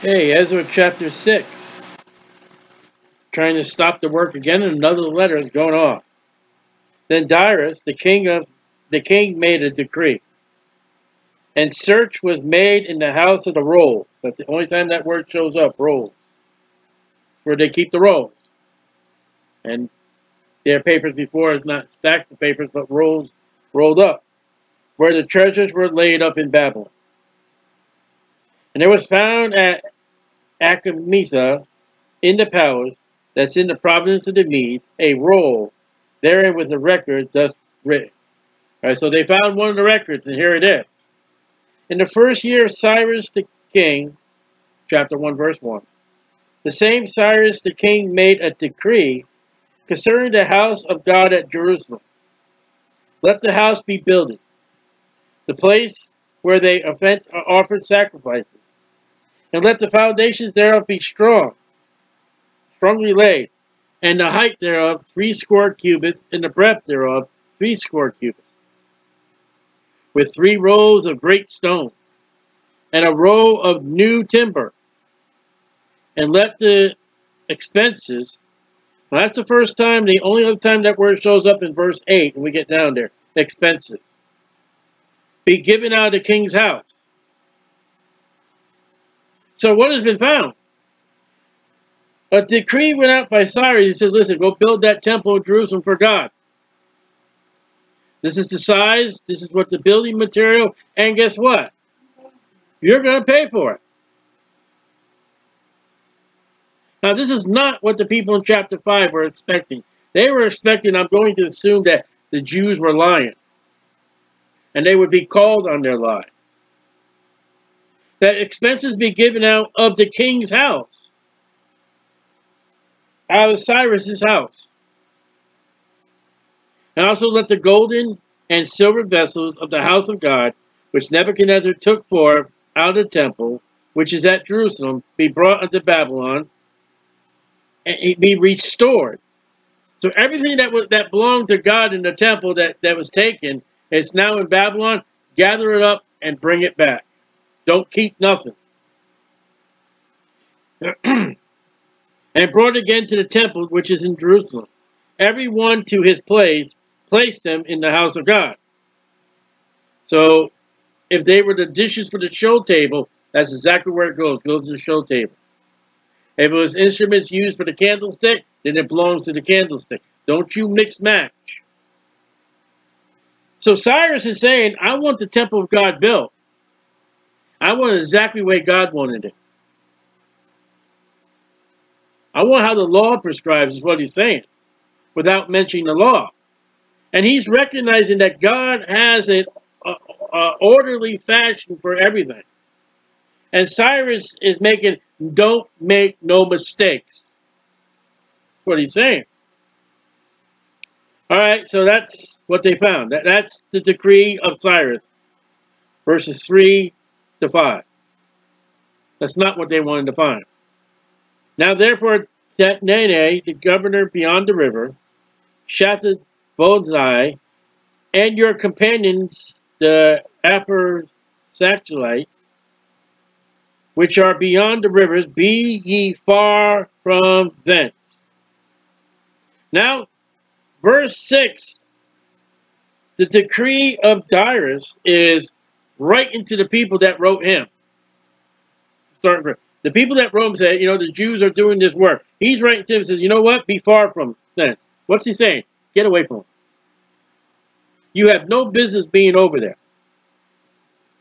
Hey, Ezra chapter 6. Trying to stop the work again, and another letter is going off. Then Darius, the king of the king, made a decree. And search was made in the house of the rolls. That's the only time that word shows up, rolls. Where they keep the rolls. And their papers before is not stacked of papers, but rolls rolled up. Where the treasures were laid up in Babylon. And there was found at Achmetha in the palace that's in the province of the Medes a roll therein was the record thus written. All right, so they found one of the records, and here it is. In the first year of Cyrus the king, chapter 1, verse 1, the same Cyrus the king made a decree concerning the house of God at Jerusalem. Let the house be builded, the place where they offered sacrifices, and let the foundations thereof be strong, strongly laid, and the height thereof three score cubits, and the breadth thereof three score cubits, with three rows of great stone, and a row of new timber. And let the expenses, well, that's the first time, the only other time that word shows up in verse 8, when we get down there, expenses, be given out of the king's house. So what has been found? A decree went out by Cyrus. He says, listen, go build that temple in Jerusalem for God. This is the size. This is what the building material. And guess what? You're going to pay for it. Now, this is not what the people in chapter 5 were expecting. They were expecting, I'm going to assume that the Jews were lying. And they would be called on their lie. That expenses be given out of the king's house out of Cyrus's house. And also let the golden and silver vessels of the house of God, which Nebuchadnezzar took for out of the temple, which is at Jerusalem, be brought unto Babylon, and be restored. So everything that was that belonged to God in the temple that, that was taken, is now in Babylon. Gather it up and bring it back. Don't keep nothing. and brought again to the temple which is in Jerusalem. Every one to his place, placed them in the house of God. So if they were the dishes for the show table, that's exactly where it goes. Goes to the show table. If it was instruments used for the candlestick, then it belongs to the candlestick. Don't you mix match. So Cyrus is saying, I want the temple of God built. I want exactly way God wanted it. I want how the law prescribes is what he's saying, without mentioning the law. And he's recognizing that God has an orderly fashion for everything. And Cyrus is making, don't make no mistakes. That's what he's saying. All right, so that's what they found. That, that's the decree of Cyrus, verses 3 to 5. That's not what they wanted to find. Now therefore Tatnai, the governor beyond the river, Shetharboznai, and your companions, the Apharsachites, which are beyond the rivers, be ye far from thence. Now, verse 6, the decree of Darius is right into the people that wrote him. Starting the people that Rome said, you know, the Jews are doing this work. He's writing to him and says, you know what? Be far from them. What's he saying? Get away from them. You have no business being over there.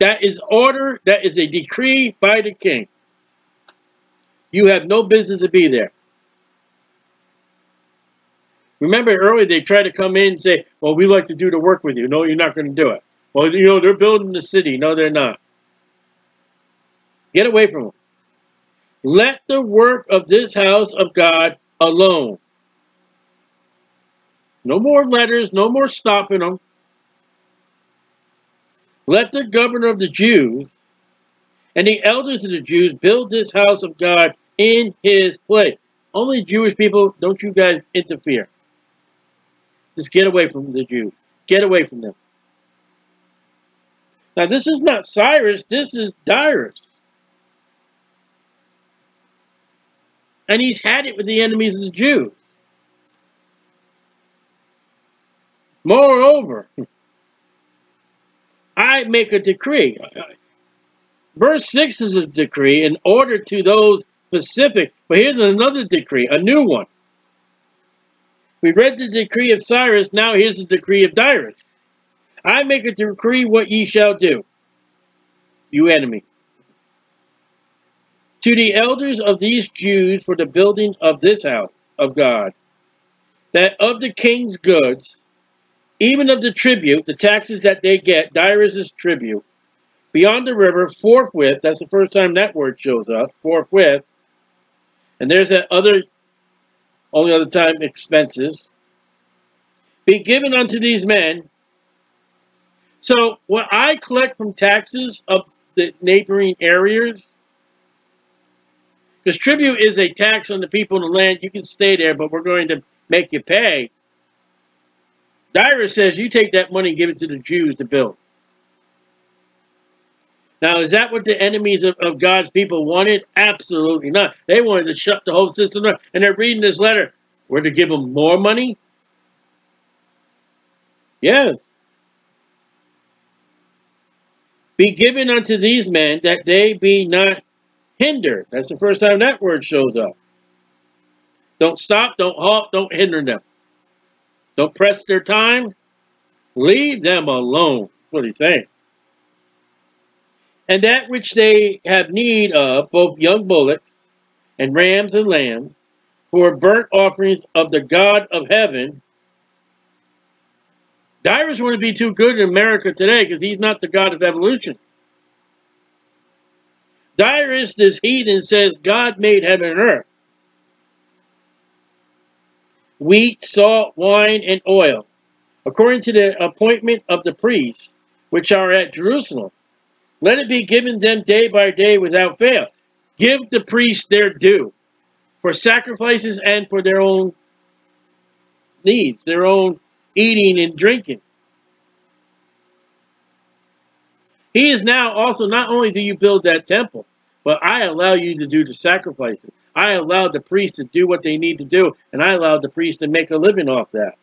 That is order. That is a decree by the king. You have no business to be there. Remember earlier they tried to come in and say, well, we like to do the work with you. No, you're not going to do it. Well, you know, they're building the city. No, they're not. Get away from them. Let the work of this house of God alone. No more letters, no more stopping them. Let the governor of the Jews and the elders of the Jews build this house of God in his place. Only Jewish people, don't you guys interfere. Just get away from the Jews. Get away from them. Now, this is not Cyrus, this is Darius. And he's had it with the enemies of the Jews. Moreover, I make a decree. Verse 6 is a decree in order to those specific. But here's another decree, a new one. We read the decree of Cyrus, now here's the decree of Darius. I make a decree what ye shall do, you enemy. To the elders of these Jews for the building of this house of God, that of the king's goods, even of the tribute, the taxes that they get, Darius's tribute, beyond the river, forthwith, that's the first time that word shows up, forthwith, and there's that other, only other time, expenses, be given unto these men. So what I collect from taxes of the neighboring areas, because tribute is a tax on the people in the land, you can stay there, but we're going to make you pay. Darius says, you take that money and give it to the Jews to build. Now, is that what the enemies of, of God's people wanted? Absolutely not. They wanted to shut the whole system down. And they're reading this letter. We're to give them more money? Yes. Be given unto these men that they be not hindered. That's the first time that word shows up. Don't stop, don't halt, don't hinder them. Don't press their time. Leave them alone. That's what he's saying. And that which they have need of, both young bullocks and rams and lambs, for burnt offerings of the God of heaven. Darius wouldn't be too good in America today because he's not the God of evolution. Darius, this heathen, says God made heaven and earth. Wheat, salt, wine, and oil, according to the appointment of the priests, which are at Jerusalem. Let it be given them day by day without fail. Give the priests their due for sacrifices and for their own needs, their own eating and drinking. He is now also, not only do you build that temple, but I allow you to do the sacrifices. I allow the priests to do what they need to do, and I allow the priests to make a living off that.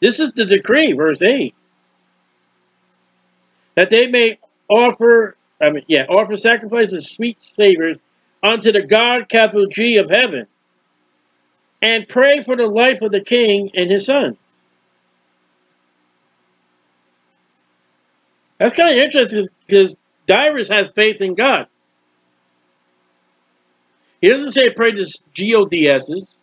This is the decree, verse 8 that they may offer, I mean, yeah, offer sacrifices, sweet savors unto the God, capital G, of heaven, and pray for the life of the king and his sons. That's kind of interesting because Darius has faith in God. He doesn't say pray to GODSs.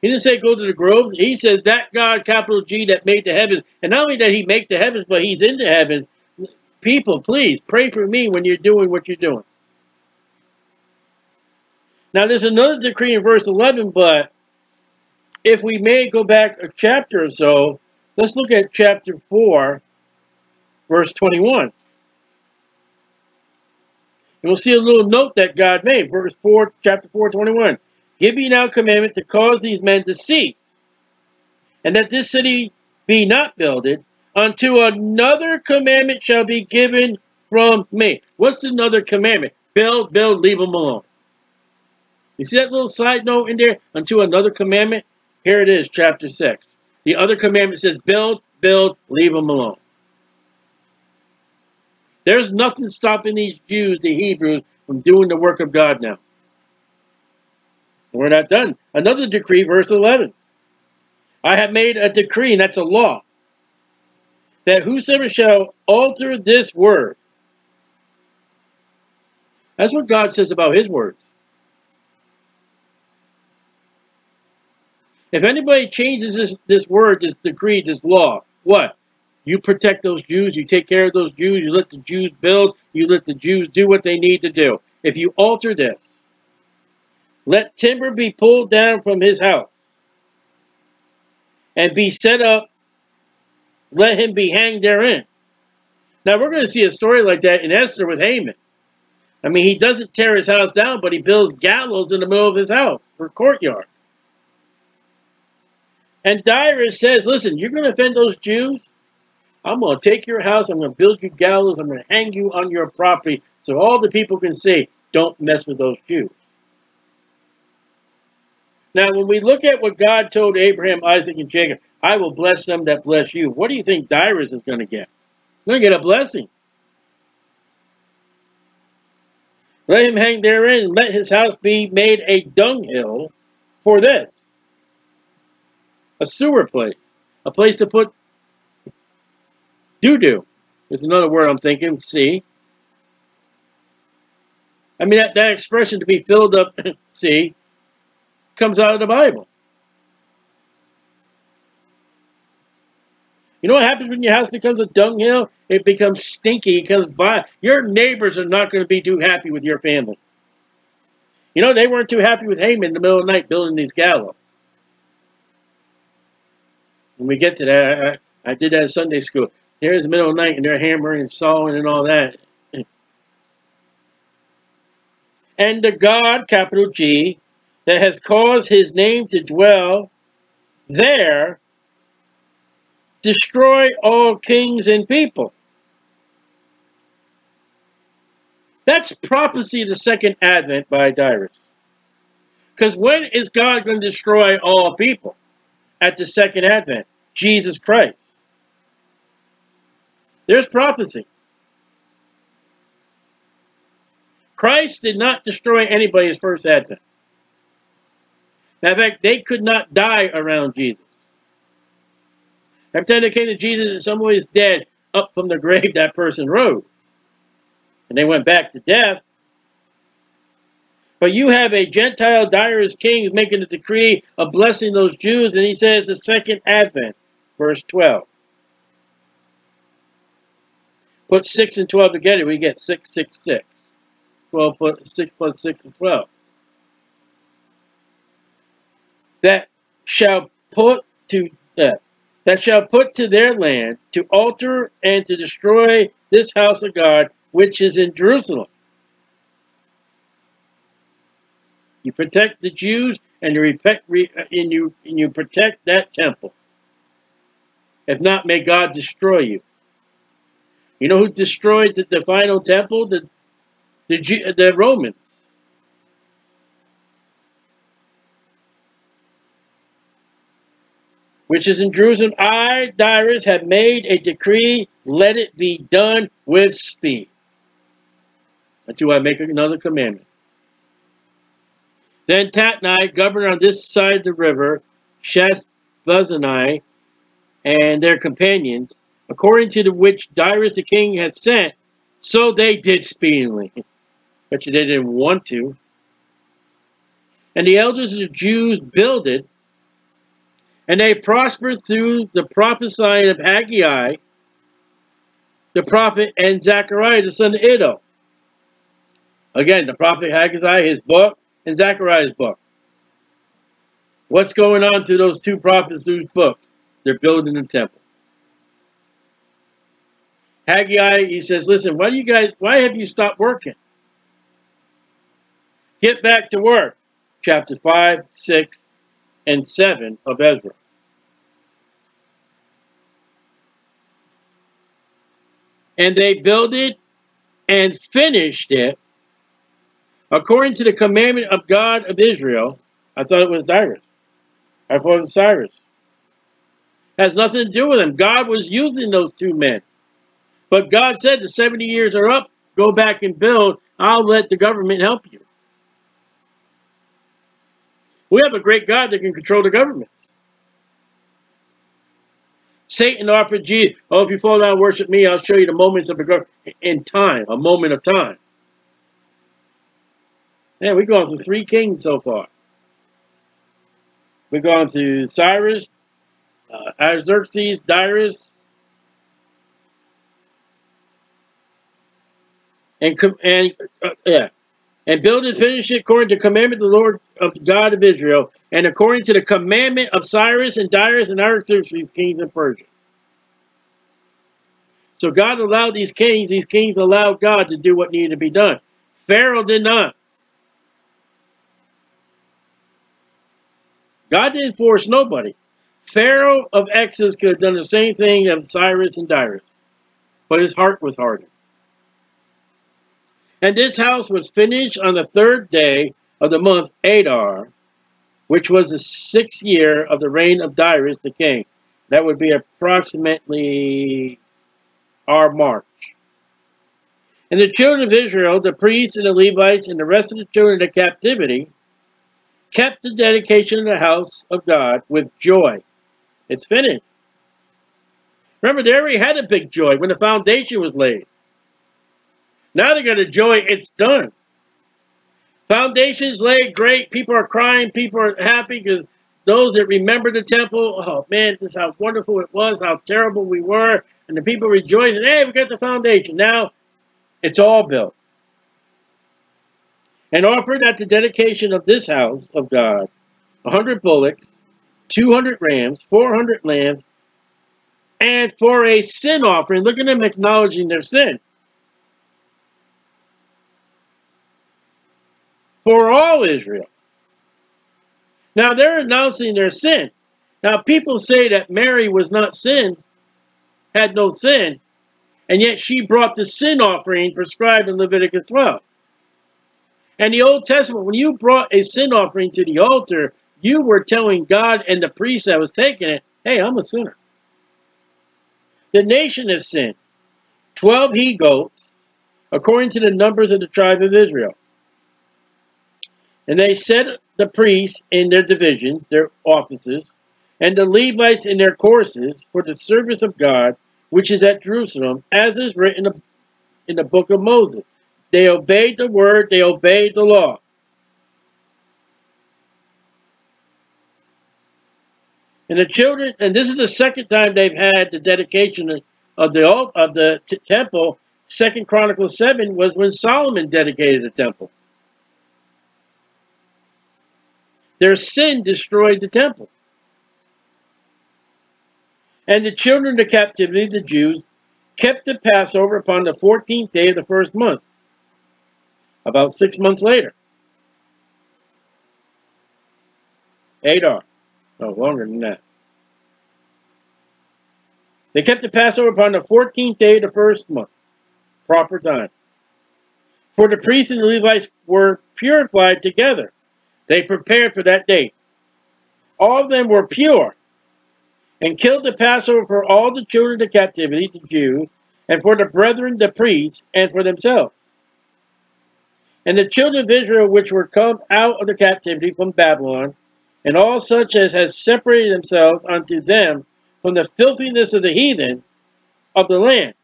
He didn't say go to the groves. He says that God, capital G, that made the heavens. And not only that he made the heavens, but he's in the heavens. People, please, pray for me when you're doing what you're doing. Now, there's another decree in verse 11, but if we may go back a chapter or so, let's look at chapter 4, verse 21. And we'll see a little note that God made, verse 4, chapter 4, 21. Give me now commandment to cause these men to cease, and that this city be not builded, unto another commandment shall be given from me. What's another commandment? Build, build, leave them alone. You see that little side note in there? Unto another commandment? Here it is, chapter 6. The other commandment says, build, build, leave them alone. There's nothing stopping these Jews, the Hebrews, from doing the work of God now. We're not done. Another decree, verse 11. I have made a decree, and that's a law, that whosoever shall alter this word. That's what God says about his words. If anybody changes this, this word, this decree, this law, what? You protect those Jews, you take care of those Jews, you let the Jews build, you let the Jews do what they need to do. If you alter this, let timber be pulled down from his house and be set up. Let him be hanged therein. Now, we're going to see a story like that in Esther with Haman. I mean, he doesn't tear his house down, but he builds gallows in the middle of his house or courtyard. And Darius says, listen, you're going to offend those Jews? I'm going to take your house. I'm going to build you gallows. I'm going to hang you on your property so all the people can see don't mess with those Jews. Now, when we look at what God told Abraham, Isaac, and Jacob, I will bless them that bless you. What do you think Darius is going to get? He's going to get a blessing. Let him hang therein, let his house be made a dunghill for this. A sewer place. A place to put doo-doo. There's another word I'm thinking, see. I mean, that, that expression to be filled up, see, comes out of the Bible. You know what happens when your house becomes a dunghill? It becomes stinky. It becomes vile. Your neighbors are not going to be too happy with your family. You know, they weren't too happy with Haman in the middle of the night building these gallows. When we get to that, I, I did that Sunday school. Here's the middle of the night and they're hammering and sawing and all that. And the God, capital G, that has caused his name to dwell there, destroy all kings and people. That's prophecy of the second advent by Darius. Because when is God going to destroy all people? At the second advent. Jesus Christ. There's prophecy. Christ did not destroy anybody's first advent. Of fact, they could not die around Jesus. Every time they came to Jesus, someone was dead, up from the grave that person rose. And they went back to death. But you have a Gentile Darius king making a decree of blessing those Jews, and he says the second advent, verse 12. Put 6 and 12 together, we get 666. 12 plus 6 plus 6 is 12. That shall put to uh, that shall put to their land to alter and to destroy this house of God which is in Jerusalem. You protect the Jews and you, repect, uh, and you, and you protect that temple. If not, may God destroy you. You know who destroyed the, the final temple? The, the, uh, the Romans. Which is in Jerusalem. I, Darius, have made a decree. Let it be done with speed until I make another commandment. Then Tatnai, governor on this side of the river, Sheshbazzai, and their companions, according to the which Darius the king had sent, so they did speedily. But they didn't want to. And the elders of the Jews builded, and they prospered through the prophesying of Haggai, the prophet, and Zechariah, the son of Iddo. Again, the prophet Haggai, his book, and Zechariah's book. What's going on to those two prophets whose book? They're building the temple. Haggai, he says, listen, why do you guys, why have you stopped working? Get back to work. Chapter 5, 6, and 7 of Ezra. And they built it and finished it According to the commandment of God of Israel, I thought it was Darius. I thought it was Cyrus. Has nothing to do with him. God was using those two men. But God said the 70 years are up. Go back and build. I'll let the government help you. We have a great God that can control the governments. Satan offered Jesus, oh, if you fall down and worship me, I'll show you the moments of government in time, a moment of time. Yeah, we've gone through three kings so far. We've gone through Cyrus, uh, Artaxerxes, Darius, and and uh, yeah, and build and finish it according to the commandment of the Lord of God of Israel, and according to the commandment of Cyrus and Darius and Artaxerxes, kings of Persia. So God allowed these kings; these kings allowed God to do what needed to be done. Pharaoh did not. God didn't force nobody. Pharaoh of Exodus could have done the same thing of Cyrus and Darius, but his heart was hardened. And this house was finished on the third day of the month Adar, which was the sixth year of the reign of Darius the king. That would be approximately our March. And the children of Israel, the priests and the Levites, and the rest of the children of captivity, kept the dedication of the house of God with joy. It's finished. Remember, they already had a big joy when the foundation was laid. Now they got a joy, it's done. Foundations laid, great. People are crying. People are happy because those that remember the temple, oh man, this is how wonderful it was, how terrible we were. And the people rejoicing, hey, we got the foundation. Now it's all built. And offered at the dedication of this house of God, a hundred bullocks, two hundred rams, four hundred lambs, and for a sin offering, look at them acknowledging their sin. For all Israel. Now they're announcing their sin. Now people say that Mary was not sin, had no sin, and yet she brought the sin offering prescribed in Leviticus 12. And the Old Testament, when you brought a sin offering to the altar, you were telling God and the priest that was taking it, hey, I'm a sinner. The nation has sinned. Twelve he goats, according to the numbers of the tribe of Israel. And they set the priests in their divisions, their offices, and the Levites in their courses for the service of God, which is at Jerusalem, as is written in the book of Moses. They obeyed the word, they obeyed the law. And the children, and this is the second time they've had the dedication of the of the temple. Second Chronicles seven was when Solomon dedicated the temple. Their sin destroyed the temple. And the children of the captivity, the Jews, kept the Passover upon the 14th day of the first month, about six months later. Adar. No, longer than that. They kept the Passover upon the 14th day of the first month, proper time. For the priests and the Levites were purified together. They prepared for that day. All of them were pure, and killed the Passover for all the children of captivity, the Jews, and for the brethren, the priests, and for themselves. And the children of Israel which were come out of the captivity from Babylon, and all such as had separated themselves unto them from the filthiness of the heathen of the land.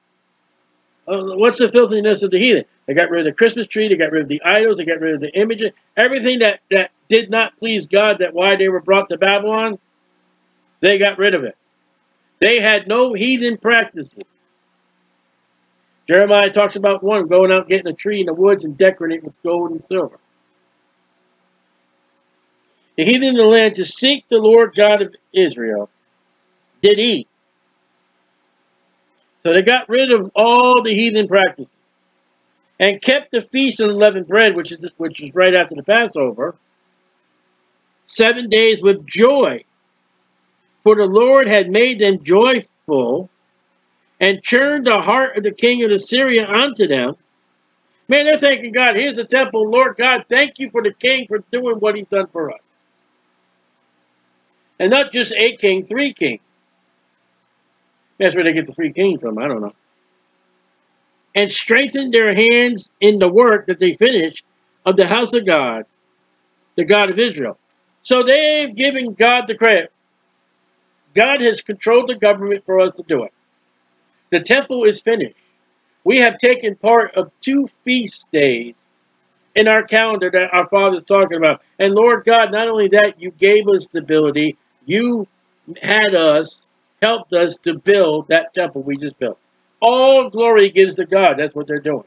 Uh, what's the filthiness of the heathen? They got rid of the Christmas tree. They got rid of the idols. They got rid of the images. Everything that, that did not please God, that why they were brought to Babylon, they got rid of it. They had no heathen practices. Jeremiah talks about one going out getting a tree in the woods and decorating it with gold and silver. The heathen in the land to seek the Lord God of Israel did eat. So they got rid of all the heathen practices and kept the feast of unleavened bread, which is which is right after the Passover, seven days with joy. For the Lord had made them joyful and turned the heart of the king of Assyria unto them. Man, they're thanking God. Here's the temple. Lord God, thank you for the king for doing what he's done for us. And not just a king, three kings. That's where they get the three kings from. I don't know. And strengthened their hands in the work that they finished of the house of God, the God of Israel. So they've given God the credit. God has controlled the government for us to do it. The temple is finished. We have taken part of two feast days in our calendar that our Father's talking about. And Lord God, not only that, you gave us the ability, you had us helped us to build that temple we just built. All glory gives to God. That's what they're doing.